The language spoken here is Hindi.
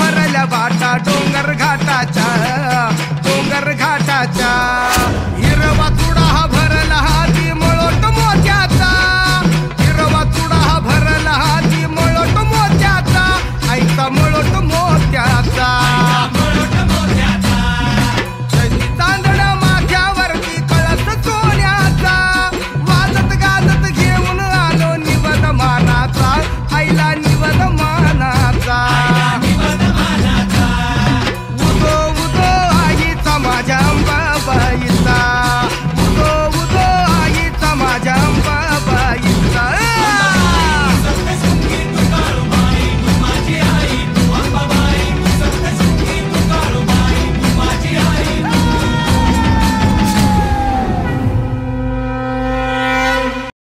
भरल बाटा डोंगर घाटा